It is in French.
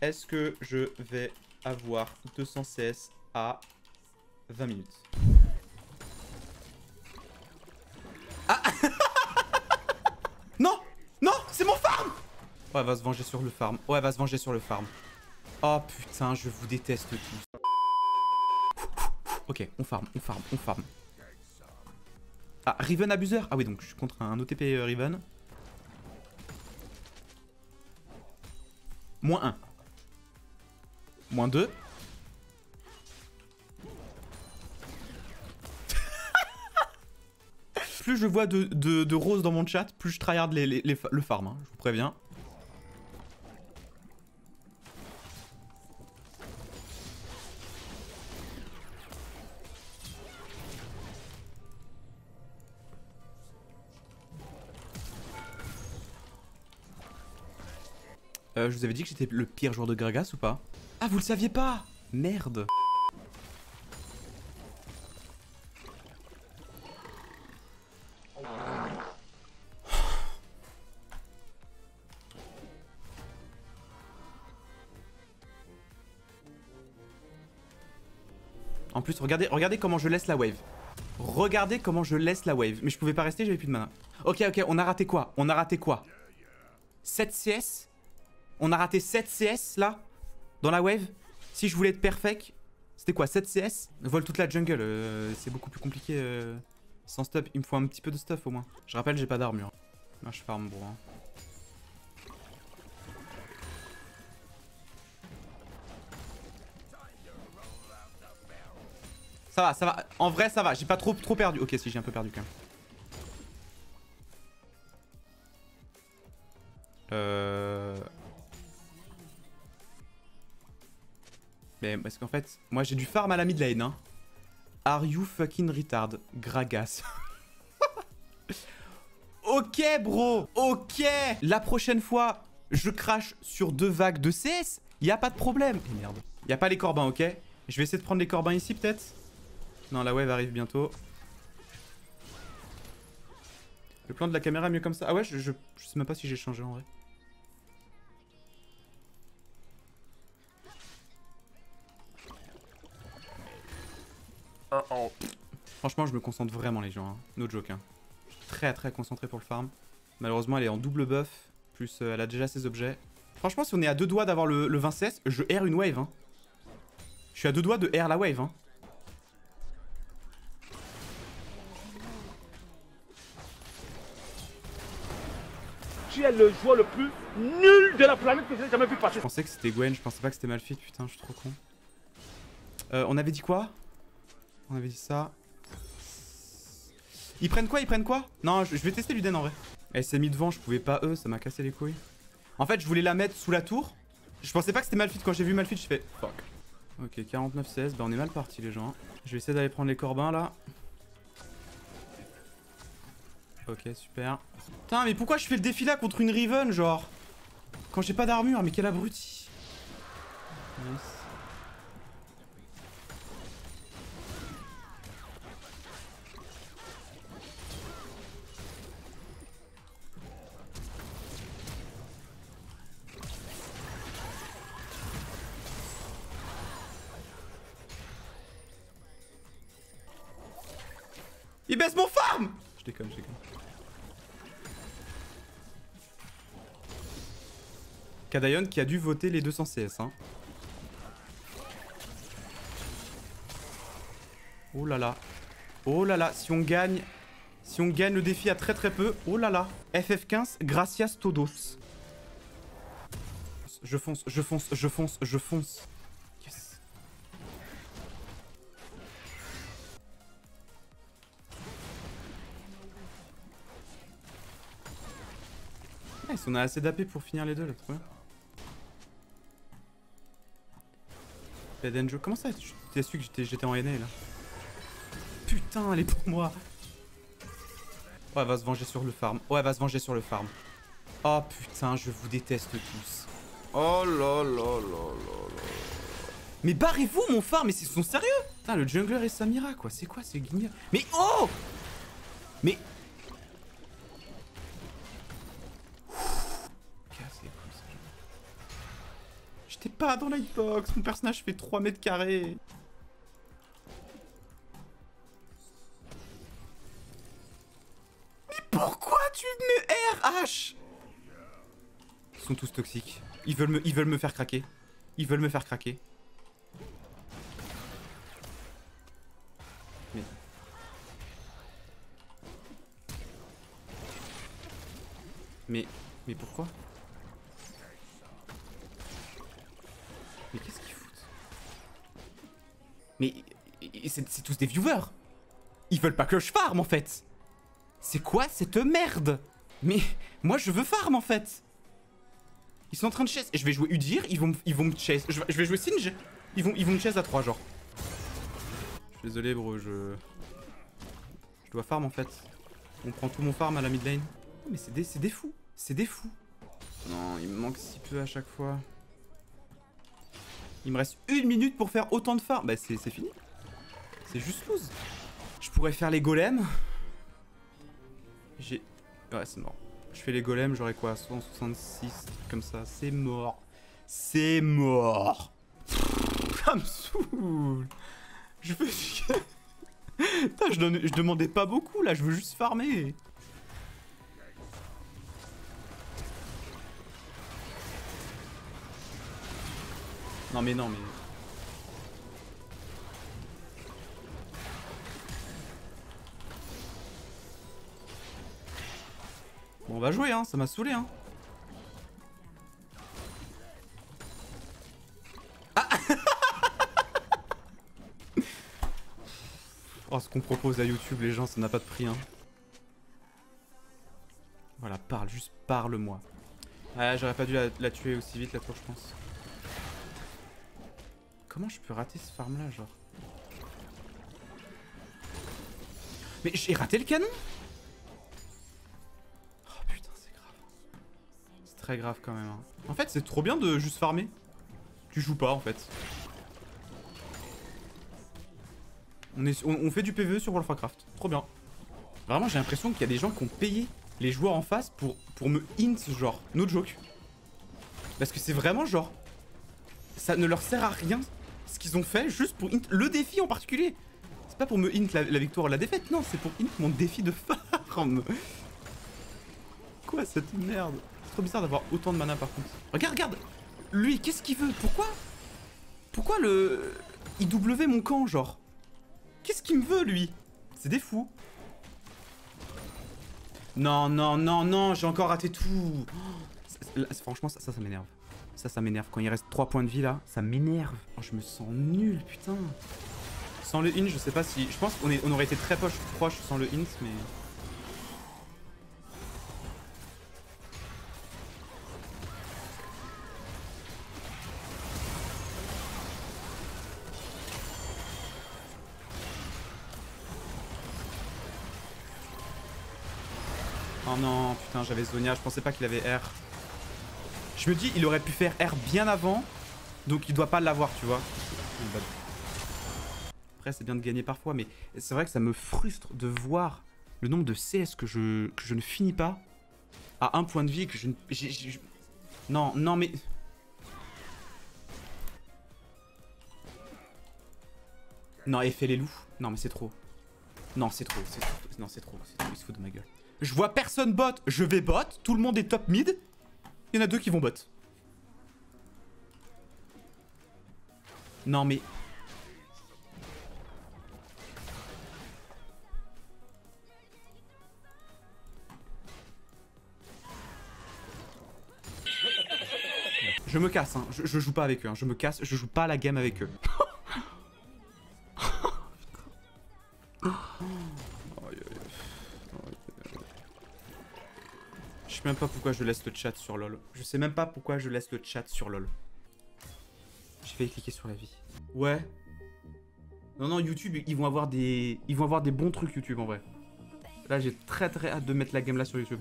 Est-ce que je vais avoir 200 CS à 20 minutes Ah Non Non C'est mon farm Ouais, elle va se venger sur le farm. Ouais, elle va se venger sur le farm. Oh putain, je vous déteste tous. Ok, on farm, on farm, on farm. Ah, Riven abuseur Ah oui, donc je suis contre un OTP euh, Riven. Moins 1. Moins 2. plus je vois de, de, roses dans mon chat, plus je tryhard les, le farm, hein, je vous préviens. Euh, je vous avais dit que j'étais le pire joueur de Gragas ou pas? Ah, vous le saviez pas Merde En plus, regardez, regardez comment je laisse la wave. Regardez comment je laisse la wave. Mais je pouvais pas rester, j'avais plus de mana. Ok, ok, on a raté quoi? On a raté quoi? 7 CS? On a raté 7 CS là? Dans la wave Si je voulais être perfect, c'était quoi 7 CS Vole toute la jungle, euh, c'est beaucoup plus compliqué euh, sans stuff. Il me faut un petit peu de stuff au moins. Je rappelle, j'ai pas d'armure. Moi je farm bro. hein. Ça va, ça va. En vrai, ça va. J'ai pas trop, trop perdu. Ok, si, j'ai un peu perdu quand même. Euh... Mais parce qu'en fait, moi j'ai du farm à la mid lane. Hein. Are you fucking retard Gragas? ok, bro. Ok. La prochaine fois, je crache sur deux vagues de CS. Y a pas de problème. Et merde. Y a pas les corbins, ok? Je vais essayer de prendre les corbins ici, peut-être Non, la wave arrive bientôt. Le plan de la caméra est mieux comme ça. Ah ouais, je, je, je sais même pas si j'ai changé en vrai. Franchement, je me concentre vraiment, les gens. Hein. No joke. Hein. Je suis très très concentré pour le farm. Malheureusement, elle est en double buff. Plus euh, elle a déjà ses objets. Franchement, si on est à deux doigts d'avoir le, le 20 CS, je R une wave. Hein. Je suis à deux doigts de R la wave. Hein. Tu es le joueur le plus nul de la planète que j'ai jamais vu passer? Je pensais que c'était Gwen, je pensais pas que c'était Malphite. Putain, je suis trop con. Euh, on avait dit quoi? On avait dit ça. Ils prennent quoi Ils prennent quoi? Non, je, vais tester Luden en vrai. Elle s'est mis devant, je pouvais pas eux, ça m'a cassé les couilles. En fait, je voulais la mettre sous la tour. Je pensais pas que c'était Malphite. Quand j'ai vu Malphite, je fais fuck. Ok, 49 CS, bah on est mal parti les gens. Je vais essayer d'aller prendre les corbins là. Ok, super. Putain, mais pourquoi je fais le défi là contre une Riven, genre? Quand j'ai pas d'armure, mais quel abruti. Nice. Il baisse mon farm Je déconne, je déconne. Kadayon qui a dû voter les 200 CS. Hein. Oh là là. Oh là là, si on gagne... Si on gagne le défi à très très peu... Oh là là. FF15, gracias todos. Je fonce, je fonce, je fonce, je fonce. Nice, on a assez d'AP pour finir les deux là, trop bien. Comment ça T'as su que j'étais- en NA là Putain, elle est pour moi Oh, elle va se venger sur le farm. Oh, elle va se venger sur le farm. Oh putain, je vous déteste tous. Oh là là là là là. Mais barrez-vous mon farm, mais ils sont sérieux? Putain, le jungler et Samira quoi, c'est quoi ces guignols? Mais oh Mais... Cassez les couilles, ça. J'étais pas dans la hitbox. Mon personnage fait 3 mètres carrés. Mais pourquoi tu me RH Ils sont tous toxiques. Ils veulent me, ils veulent me faire craquer. Ils veulent me faire craquer. Mais... Mais... Mais pourquoi? Mais qu'est-ce qu'ils foutent? Mais... C'est tous des viewers Ils veulent pas que je farm en fait C'est quoi cette merde? Mais... Moi je veux farm en fait Ils sont en train de chase. Je vais jouer Udir, ils vont, ils vont me chase. Je, vais jouer Singe, ils vont, ils vont me chase à 3 genre. Je suis désolé bro, je... Je dois farm en fait. On prend tout mon farm à la mid lane. Mais c'est des, des fous c'est des fous. Non, il me manque si peu à chaque fois. Il me reste une minute pour faire autant de farm. Bah c'est fini. C'est juste lose. Je pourrais faire les golems. J'ai... Ouais, c'est mort. Je fais les golems, j'aurais quoi? 166, comme ça. C'est mort. C'est mort. ça me saoule. Je veux... Putain, je, je demandais pas beaucoup, là. Je veux juste farmer. Non mais non mais... Bon on va jouer hein, ça m'a saoulé hein. Ah Oh ce qu'on propose à YouTube les gens ça n'a pas de prix hein. Voilà parle, juste parle-moi. Ah j'aurais pas dû la, la tuer aussi vite la tour je pense. Comment je peux rater ce farm là genre Mais j'ai raté le canon Oh putain c'est grave. C'est très grave quand même. Hein. En fait c'est trop bien de juste farmer. Tu joues pas en fait. On, fait du PvE sur World of Warcraft. Trop bien. Vraiment j'ai l'impression qu'il y a des gens qui ont payé les joueurs en face pour, pour me int genre. No joke. Parce que c'est vraiment genre... Ça ne leur sert à rien ce qu'ils ont fait juste pour le défi en particulier. C'est pas pour me int la, victoire ou la défaite, non, c'est pour int mon défi de farm. Quoi cette merde? C'est trop bizarre d'avoir autant de mana par contre. Regarde, regarde Lui, qu'est-ce qu'il veut? Pourquoi? Pourquoi le... IW mon camp, genre? Qu'est-ce qu'il me veut, lui? C'est des fous. Non, non, non, non, j'ai encore raté tout. franchement, ça, ça m'énerve. Ça, ça m'énerve. Quand il reste 3 points de vie là, ça m'énerve. Oh, je me sens nul, putain. Sans le hint, je sais pas si... Je pense qu'on on aurait été très proche, proche sans le hint, mais... Oh non, putain, j'avais Zonia, je pensais pas qu'il avait R. Je me dis, il aurait pu faire R bien avant. Donc il doit pas l'avoir, tu vois. Après, c'est bien de gagner parfois, mais c'est vrai que ça me frustre de voir le nombre de CS que je, que je ne finis pas à un point de vie que je ne... Non, non, mais... Non, et fait les loups. Non, mais c'est trop. Non, c'est trop, c'est trop. Non, c'est trop, c'est trop. Il se fout de ma gueule. Je vois personne bot, je vais bot. Tout le monde est top mid. Il y en a deux qui vont bot. Non mais... Je me casse, hein. je, joue pas avec eux, hein. je me casse, je joue pas la game avec eux. sais même pas pourquoi je laisse le chat sur LoL. Je sais même pas pourquoi je laisse le chat sur LoL. J'ai failli cliquer sur la vie. Ouais. Non, non, YouTube, ils vont avoir des... Ils vont avoir des bons trucs YouTube, en vrai. Là, j'ai très très hâte de mettre la game là sur YouTube.